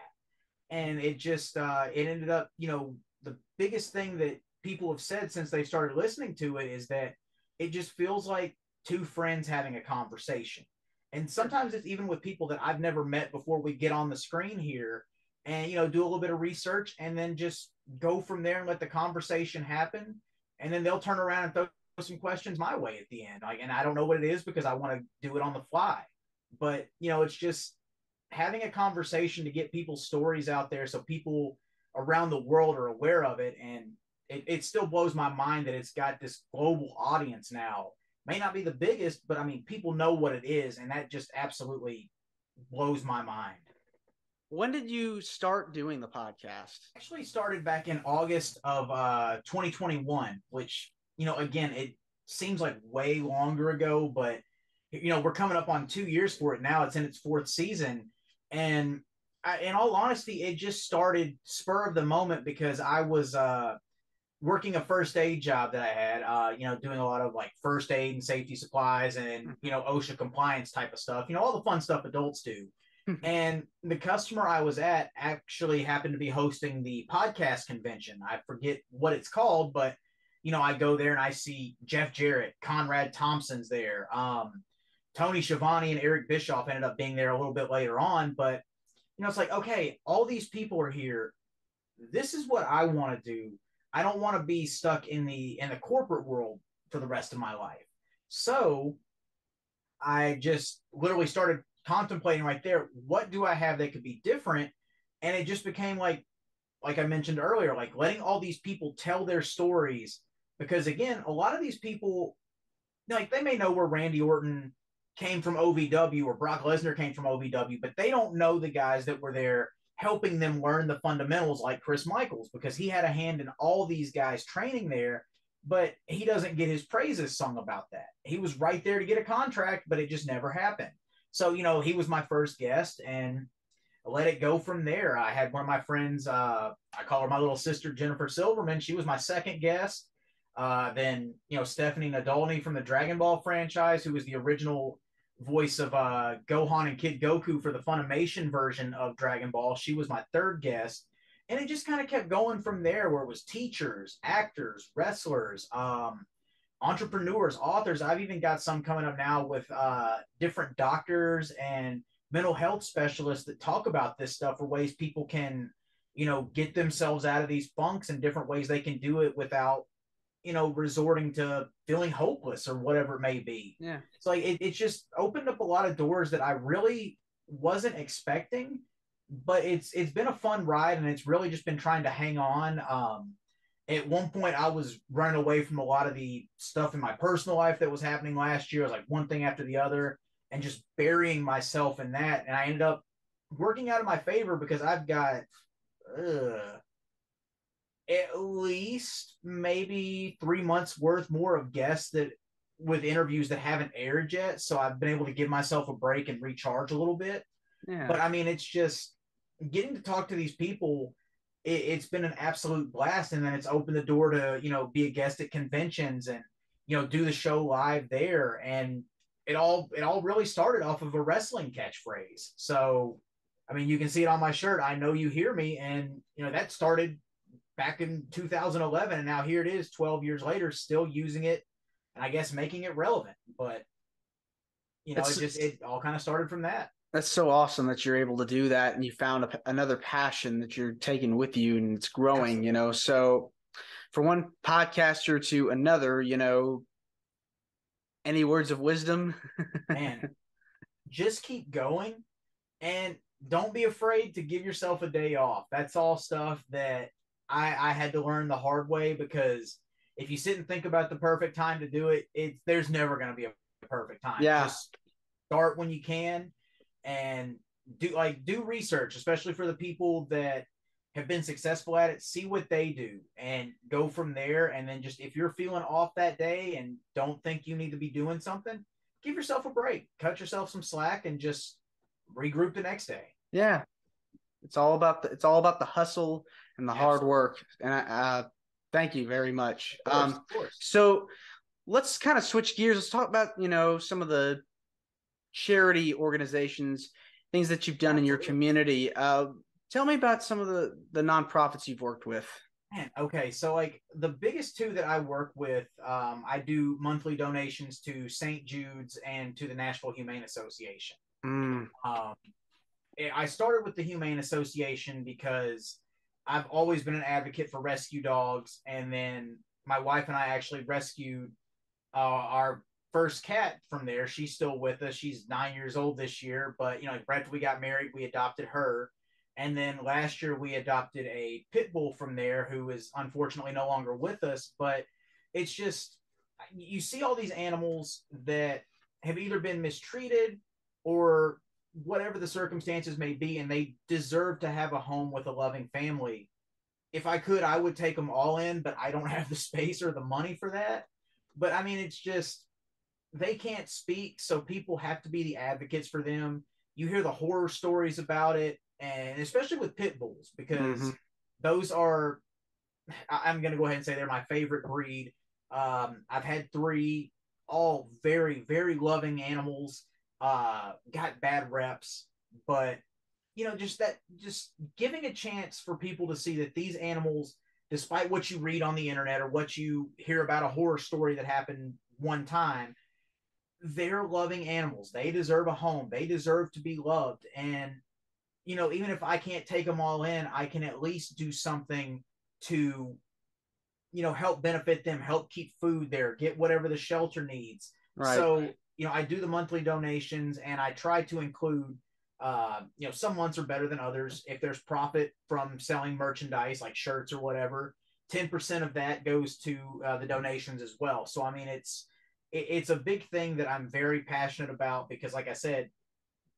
[SPEAKER 2] And it just, uh, it ended up, you know, the biggest thing that people have said since they started listening to it is that it just feels like two friends having a conversation. And sometimes it's even with people that I've never met before we get on the screen here and, you know, do a little bit of research and then just go from there and let the conversation happen. And then they'll turn around and throw some questions my way at the end. Like, and I don't know what it is because I want to do it on the fly. But, you know, it's just having a conversation to get people's stories out there so people around the world are aware of it. And it, it still blows my mind that it's got this global audience now. May not be the biggest, but I mean, people know what it is. And that just absolutely blows my mind.
[SPEAKER 1] When did you start doing the podcast?
[SPEAKER 2] Actually, started back in August of uh, 2021, which you know, again, it seems like way longer ago, but you know, we're coming up on two years for it now. It's in its fourth season, and I, in all honesty, it just started spur of the moment because I was uh, working a first aid job that I had, uh, you know, doing a lot of like first aid and safety supplies and you know OSHA compliance type of stuff. You know, all the fun stuff adults do. <laughs> and the customer I was at actually happened to be hosting the podcast convention. I forget what it's called, but you know, I go there and I see Jeff Jarrett, Conrad Thompson's there. Um, Tony Schiavone and Eric Bischoff ended up being there a little bit later on, but you know, it's like, okay, all these people are here. This is what I want to do. I don't want to be stuck in the in the corporate world for the rest of my life. So I just literally started contemplating right there, what do I have that could be different? And it just became like, like I mentioned earlier, like letting all these people tell their stories. Because again, a lot of these people, like they may know where Randy Orton came from OVW or Brock Lesnar came from OVW, but they don't know the guys that were there helping them learn the fundamentals like Chris Michaels because he had a hand in all these guys training there, but he doesn't get his praises sung about that. He was right there to get a contract, but it just never happened. So, you know, he was my first guest and I let it go from there. I had one of my friends, uh, I call her my little sister, Jennifer Silverman. She was my second guest. Uh, then, you know, Stephanie Nadolny from the Dragon Ball franchise, who was the original voice of uh, Gohan and Kid Goku for the Funimation version of Dragon Ball. She was my third guest. And it just kind of kept going from there, where it was teachers, actors, wrestlers, um, entrepreneurs, authors. I've even got some coming up now with uh, different doctors and mental health specialists that talk about this stuff or ways people can, you know, get themselves out of these funks and different ways they can do it without, you know, resorting to feeling hopeless or whatever it may be.
[SPEAKER 1] Yeah.
[SPEAKER 2] It's like it, it's just opened up a lot of doors that I really wasn't expecting. But it's it's been a fun ride and it's really just been trying to hang on. Um, at one point I was running away from a lot of the stuff in my personal life that was happening last year. I was like one thing after the other and just burying myself in that. And I ended up working out of my favor because I've got uh, at least maybe three months worth more of guests that with interviews that haven't aired yet. So I've been able to give myself a break and recharge a little bit. Yeah. But I mean, it's just getting to talk to these people it, has been an absolute blast. And then it's opened the door to, you know, be a guest at conventions and, you know, do the show live there. And it all, it all really started off of a wrestling catchphrase. So, I mean, you can see it on my shirt. I know you hear me. And, you know, that started back in 2011. And now here it is 12 years later, still using it and I guess making it relevant. But, you know, it's, it just, it all kind of started from that
[SPEAKER 1] That's so awesome that you're able to do that and you found a, another passion that you're taking with you and it's growing, Absolutely. you know. So for one podcaster to another, you know, any words of wisdom?
[SPEAKER 2] Man, <laughs> just keep going and don't be afraid to give yourself a day off. That's all stuff that I, I had to learn the hard way because if you sit and think about the perfect time to do it, it's there's never going to be a perfect time.
[SPEAKER 1] Yeah. Just
[SPEAKER 2] start when you can and do like do research, especially for the people that have been successful at it. See what they do and go from there. And then just if you're feeling off that day and don't think you need to be doing something, give yourself a break, cut yourself some slack, and just regroup the next day.
[SPEAKER 1] Yeah, it's all about the it's all about the hustle and the hard work. And I uh, thank you very much.
[SPEAKER 2] Of course, um,
[SPEAKER 1] so let's kind of switch gears. Let's talk about you know some of the charity organizations, things that you've done Absolutely. in your community. Uh, tell me about some of the the nonprofits you've worked with.
[SPEAKER 2] Man, okay, so like the biggest two that I work with, um, I do monthly donations to St. Jude's and to the Nashville Humane Association.
[SPEAKER 1] Mm.
[SPEAKER 2] Um, I started with the Humane Association because I've always been an advocate for rescue dogs, and then my wife and I actually rescued uh, our first cat from there. She's still with us. She's nine years old this year, but you know, right after we got married, we adopted her. And then last year we adopted a pit bull from there who is unfortunately no longer with us. But it's just you see all these animals that have either been mistreated or whatever the circumstances may be, and they deserve to have a home with a loving family. If I could, I would take them all in, but I don't <laughs> have the space or the money for that. But I mean, it's just they can't speak, so people have to be the advocates for them. You hear the horror stories about it, and especially with pit bulls, because mm-hmm. those are, I'm going to go ahead and say they're my favorite breed. Um, I've had three, all very, very loving animals uh, got bad reps, but you know, just that, just giving a chance for people to see that these animals, despite what you read on the internet or what you hear about a horror story that happened one time, they're loving animals. They deserve a home. They deserve to be loved. And, you know, even if I can't take them all in, I can at least do something to, you know, help benefit them, help keep food there, get whatever the shelter needs. Right. So you know, I do the monthly donations and I try to include, uh, you know, some months are better than others. If there's profit from selling merchandise like shirts or whatever, 10% of that goes to uh, the donations as well. So, I mean, it's, it, it's a big thing that I'm very passionate about because, like I said,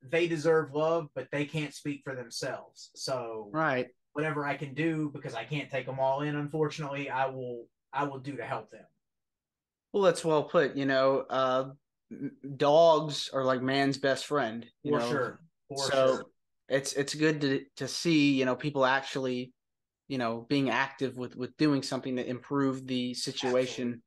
[SPEAKER 2] they deserve love, but they can't speak for themselves. So,
[SPEAKER 1] right.
[SPEAKER 2] Whatever I can do because I can't take them all in, unfortunately, I will, I will do to help them.
[SPEAKER 1] Well, that's well put. You know, uh, dogs are like man's best friend. You
[SPEAKER 2] For
[SPEAKER 1] know?
[SPEAKER 2] sure. For
[SPEAKER 1] so
[SPEAKER 2] sure.
[SPEAKER 1] it's it's good to to see you know people actually you know being active with with doing something to improve the situation.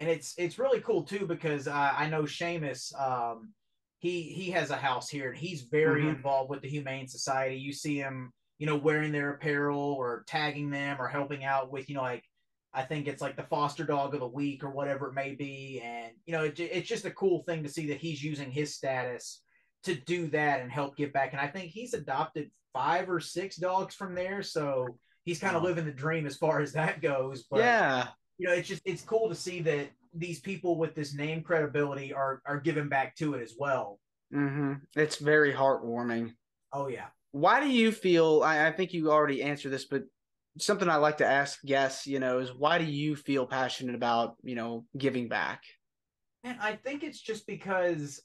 [SPEAKER 2] And it's it's really cool too because uh, I know Seamus. Um, he he has a house here and he's very mm-hmm. involved with the Humane Society. You see him, you know, wearing their apparel or tagging them or helping out with you know like I think it's like the foster dog of the week or whatever it may be. And, you know, it, it's just a cool thing to see that he's using his status to do that and help give back. And I think he's adopted five or six dogs from there. So he's kind of living the dream as far as that goes.
[SPEAKER 1] But, yeah.
[SPEAKER 2] You know, it's just, it's cool to see that these people with this name credibility are, are giving back to it as well.
[SPEAKER 1] Mm-hmm. It's very heartwarming.
[SPEAKER 2] Oh, yeah.
[SPEAKER 1] Why do you feel? I, I think you already answered this, but something I like to ask guests, you know, is why do you feel passionate about, you know, giving back?
[SPEAKER 2] And I think it's just because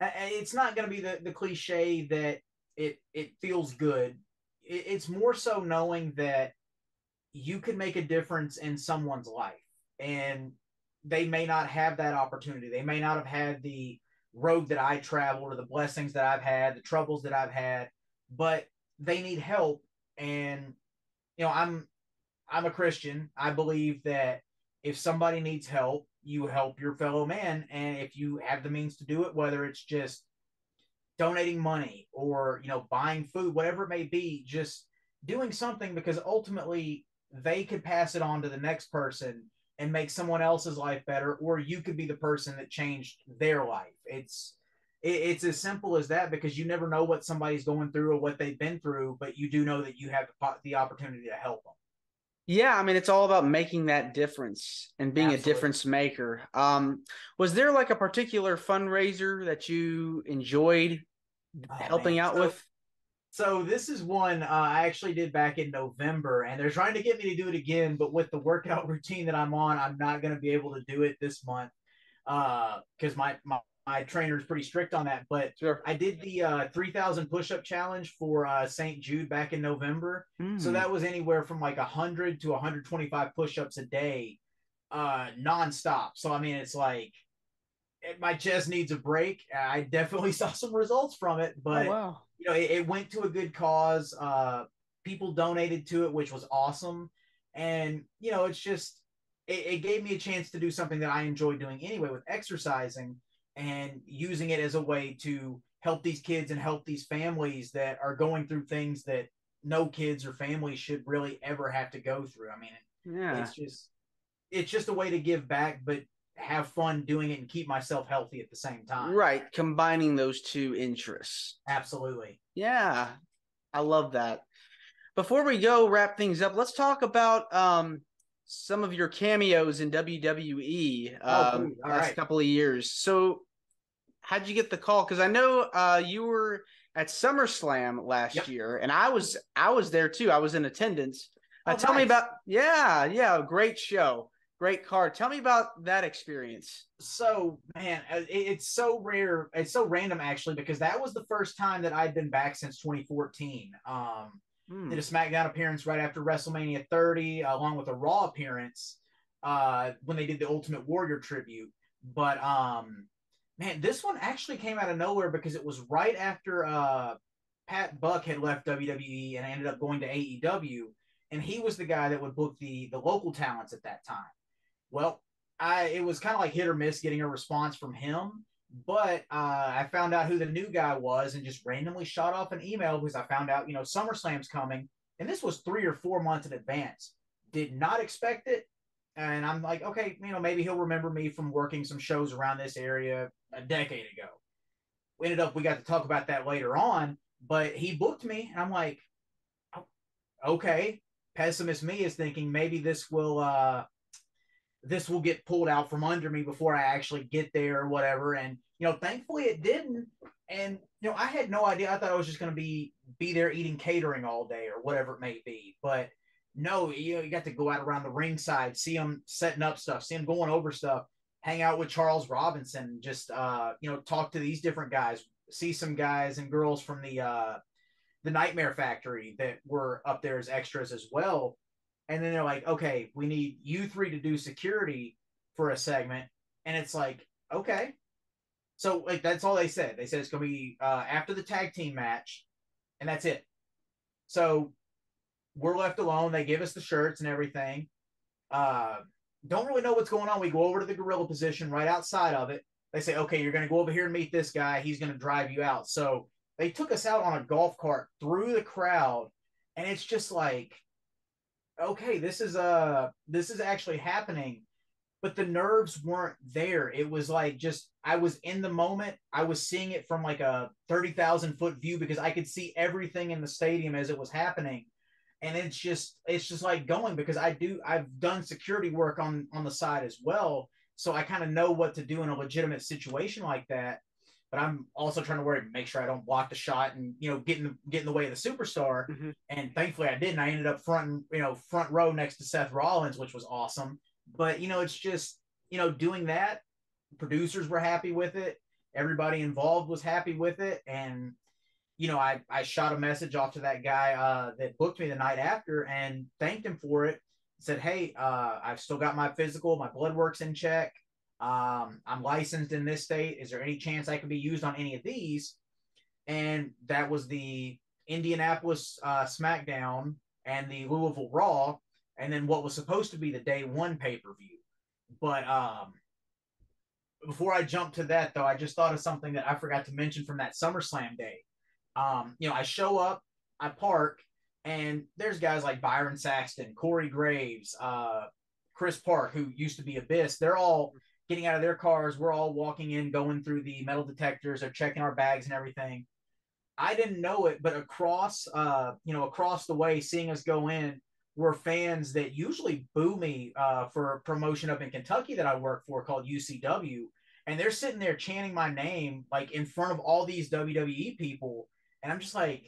[SPEAKER 2] it's not going to be the, the cliche that it it feels good. It, it's more so knowing that you can make a difference in someone's life, and they may not have that opportunity. They may not have had the road that I traveled or the blessings that I've had, the troubles that I've had, but they need help. And you know, I'm I'm a Christian. I believe that if somebody needs help, you help your fellow man, and if you have the means to do it, whether it's just donating money or you know buying food, whatever it may be, just doing something because ultimately they could pass it on to the next person and make someone else's life better, or you could be the person that changed their life. It's it, it's as simple as that because you never know what somebody's going through or what they've been through, but you do know that you have the, the opportunity to help them.
[SPEAKER 1] Yeah, I mean it's all about making that difference and being Absolutely. a difference maker. Um, was there like a particular fundraiser that you enjoyed oh, helping man. out
[SPEAKER 2] so,
[SPEAKER 1] with?
[SPEAKER 2] So this is one uh, I actually did back in November, and they're trying to get me to do it again. But with the workout <laughs> routine that I'm on, I'm not going to be able to do it this month because uh, my my my trainer is pretty strict on that. But sure. I did the uh, 3,000 push up challenge for uh, St. Jude back in November. Mm. So hmm. that was anywhere from like 100 to 125 push ups a day, uh, nonstop. So, I mean, it's like my chest needs a break. I definitely <laughs> saw some results from it, but, oh, wow. you know, it, it, went to a good cause. Uh, people donated to it, which was awesome. And, you know, it's just, it, it gave me a chance to do something that I enjoy doing anyway with exercising and using it as a way to help these kids and help these families that are going through things that no kids or families should really ever have to go through. I mean, yeah. it's just it's just a way to give back, but have fun doing it and keep myself healthy at the same time.
[SPEAKER 1] Right, combining those two interests.
[SPEAKER 2] Absolutely.
[SPEAKER 1] Yeah. I love that. Before we go wrap things up, let's talk about um some of your cameos in WWE oh, um, last right. couple of years. So, how'd you get the call? Because I know uh, you were at SummerSlam last yep. year, and I was I was there too. I was in attendance. Uh, oh, tell nice. me about yeah yeah great show great card. Tell me about that experience.
[SPEAKER 2] So, man, uh, it's so rare. It's so random actually because that was the first time that I'd been back since 2014. Um, Hmm. Did a SmackDown appearance right after WrestleMania 30, uh, along with a Raw appearance uh, when they did the Ultimate Warrior tribute. But um, man, this one actually came out of nowhere because it was right after uh, Pat Buck had left WWE and ended up going to AEW, and he was the guy that would book the the local talents at that time. Well, I it was kind of like hit or miss getting a response from him. But uh, I found out who the new guy was and just randomly shot off an email because I found out, you know, SummerSlam's coming. And this was three or four months in advance. Did not expect it. And I'm like, okay, you know, maybe he'll remember me from working some shows around this area a decade ago. We ended up, we got to talk about that later on, but he booked me. And I'm like, oh, okay. Pessimist me is thinking maybe this will, uh, this will get pulled out from under me before I actually get there or whatever. And you know, thankfully it didn't. And you know, I had no idea. I thought I was just going to be be there eating catering all day or whatever it may be. But no, you know, you got to go out around the ringside, see them setting up stuff, see them going over stuff, hang out with Charles Robinson, just uh, you know, talk to these different guys, see some guys and girls from the uh, the Nightmare Factory that were up there as extras as well and then they're like, okay, we need you three to do security for a segment, and it's like, okay. So like that's all they said. They said it's gonna be uh, after the tag team match, and that's it. So we're left alone. They give us the shirts and everything. Uh, don't really know what's going on. We go over to the gorilla position right outside of it. They say, okay, you're going to go over here and meet this guy. He's going to drive you out. So they took us out on a golf cart through the crowd. And it's just like, okay, this is uh this is actually happening, but the nerves weren't there. It was like just I was in the moment. I was seeing it from like a thirty thousand foot view because I could see everything in the stadium as it was happening, and it's just it's just like going because I do I've done security work on on the side as well, so I kind of know what to do in a legitimate situation like that but I'm also trying to worry, make sure I don't block the shot and you know get in the, get in the way of the superstar. Mm-hmm. And thankfully, I didn't. I ended up front you know front row next to Seth Rollins, which was awesome. But you know, it's just you know doing that. Producers were happy with it. Everybody involved was happy with it, and you know, I I shot a message off to that guy uh, that booked me the night after and thanked him for it. Said, hey, uh, I've still got my physical, my blood work's in check. Um, I'm licensed in this state. Is there any chance I could be used on any of these? And that was the Indianapolis uh, SmackDown and the Louisville Raw, and then what was supposed to be the day one pay per view. But um, before I jump to that, though, I just thought of something that I forgot to mention from that SummerSlam day. Um, you know, I show up, I park, and there's guys like Byron Saxton, Corey Graves, uh, Chris Park, who used to be Abyss. They're all getting out of their cars. We're all walking in, going through the metal detectors, they're checking our bags and everything. I didn't know it, but across, uh, you know, across the way, seeing us go in, were fans that usually boo me uh, for a promotion up in Kentucky that I work for called UCW, and they're sitting there chanting my name like in front of all these WWE people, and I'm just like,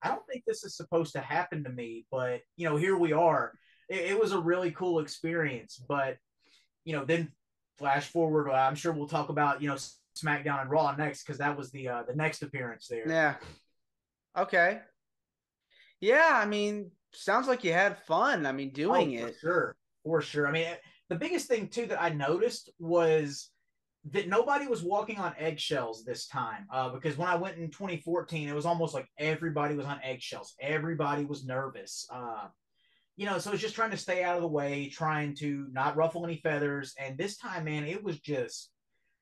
[SPEAKER 2] I don't think this is supposed to happen to me, but you know, here we are. It, it was a really cool experience, but you know, then flash forward, uh, I'm sure we'll talk about you know SmackDown and Raw next because that was the uh, the next appearance there.
[SPEAKER 1] Yeah. Okay. Yeah, I mean, sounds like you had fun. I mean, doing
[SPEAKER 2] oh,
[SPEAKER 1] it.
[SPEAKER 2] For sure, for sure. I mean, the biggest thing too that I noticed was that nobody was walking on eggshells this time. Uh, because when I went in 2014, it was almost like everybody was on eggshells. Everybody was nervous. Uh, you know, so it's just trying to stay out of the way, trying to not ruffle any feathers. And this time, man, it was just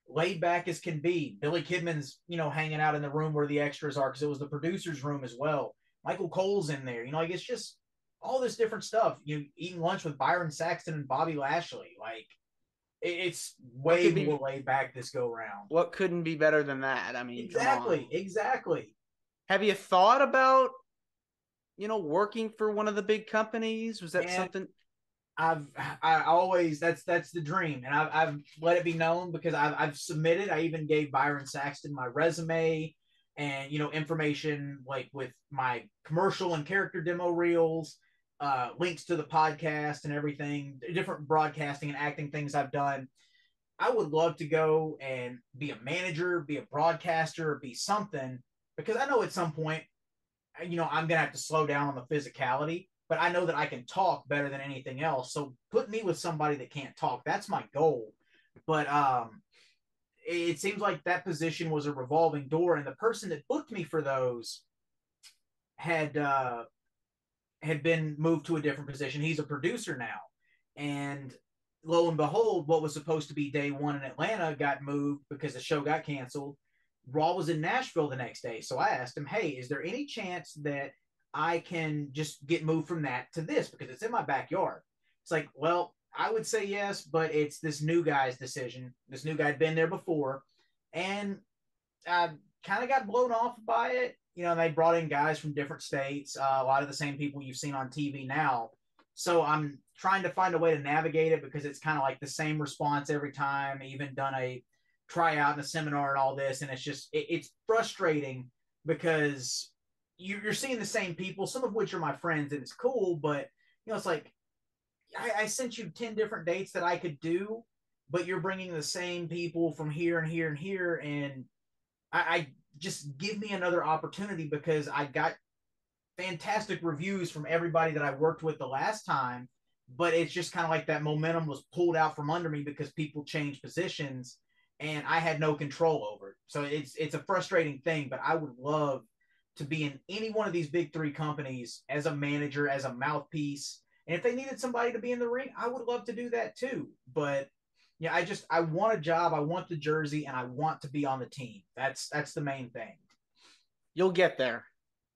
[SPEAKER 2] laid back as can be. Billy Kidman's, you know, hanging out in the room where the extras are because it was the producer's room as well. Michael Cole's in there. You know, like it's just all this different stuff. You eating lunch with Byron Saxton and Bobby Lashley. Like it's way be, more laid back this go round.
[SPEAKER 1] What couldn't be better than that? I mean,
[SPEAKER 2] exactly, exactly.
[SPEAKER 1] Have you thought about, you know, working for one of the big companies? Was that and something?
[SPEAKER 2] I've I always that's that's the dream, and I've, I've let it be known because I've I've submitted. I even gave Byron Saxton my resume and you know information like with my commercial and character demo reels uh, links to the podcast and everything, different broadcasting and acting things I've done. I would love to go and be a manager, be a broadcaster, be something because I know at some point, you know, I'm gonna have to slow down on the physicality, but I know that I can talk better than anything else. So put me with somebody that can't talk. That's my goal. But um, it seems like that position was a revolving door, and the person that booked me for those had uh, had been moved to a different position. He's a producer now. And lo and behold, what was supposed to be day one in Atlanta got moved because the show got canceled. Raw was in Nashville the next day. So I asked him, Hey, is there any chance that I can just get moved from that to this because it's in my backyard? It's like, well, I would say yes, but it's this new guy's decision. This new guy had been there before. And I kind of got blown off by it you know, they brought in guys from different states, uh, a lot of the same people you've seen on TV now. So I'm trying to find a way to navigate it because it's kind of like the same response every time. even done a tryout and a seminar and all this, and it's just it, it's frustrating because you, you're seeing the same people, some of which are my friends, and it's cool, but you know, it's like I, I sent you ten different dates that I could do, but you're bringing the same people from here and here and here, and I, I just give me another opportunity because I got fantastic reviews from everybody that I worked with the last time. But it's just kind of like that momentum was pulled out from under me because people change positions and I had no control over it. So it's it's a frustrating thing, but I would love to be in any one of these big three companies as a manager, as a mouthpiece. And if they needed somebody to be in the ring, I would love to do that too. But yeah, I just I want a job, I want the jersey, and I want to be on the team. That's that's the main thing.
[SPEAKER 1] You'll get there.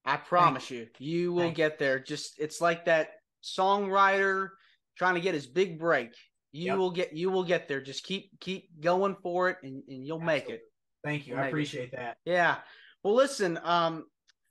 [SPEAKER 1] I promise you. You will Thank get there. Just it's like that songwriter trying to get his big break. You yep. will get you will get there. Just keep keep going for it and, and you'll Absolutely. make it.
[SPEAKER 2] Thank you. You'll I appreciate it. that.
[SPEAKER 1] Yeah. Well listen, um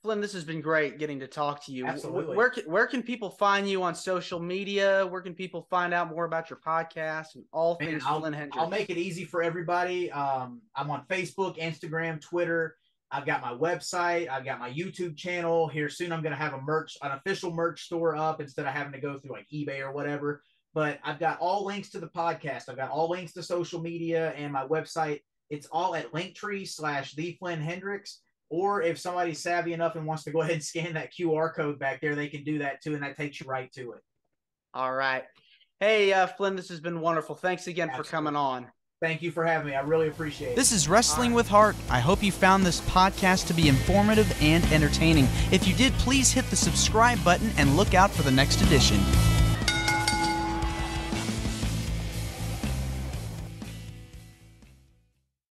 [SPEAKER 1] Flynn, this has been great getting to talk to you.
[SPEAKER 2] Absolutely.
[SPEAKER 1] Where, can, where can people find you on social media? Where can people find out more about your podcast and all things
[SPEAKER 2] I'll,
[SPEAKER 1] Flynn Hendrix?
[SPEAKER 2] I'll make it easy for everybody. Um, I'm on Facebook, Instagram, Twitter. I've got my website. I've got my YouTube channel. Here soon, I'm going to have a merch, an official merch store up instead of having to go through like eBay or whatever. But I've got all links to the podcast. I've got all links to social media and my website. It's all at Linktree slash the Flynn Hendrix. Or if somebody's savvy enough and wants to go <laughs> ahead and scan that QR code back there, they can do that too, and that takes you right to it.
[SPEAKER 1] All right. Hey, uh, Flynn, this has been wonderful. Thanks again Absolutely. for coming on.
[SPEAKER 2] Thank you for having me. I really appreciate it.
[SPEAKER 3] This is Wrestling right. with Heart. I hope you found this podcast to be informative and entertaining. If you did, please hit the subscribe button and look out for the next edition.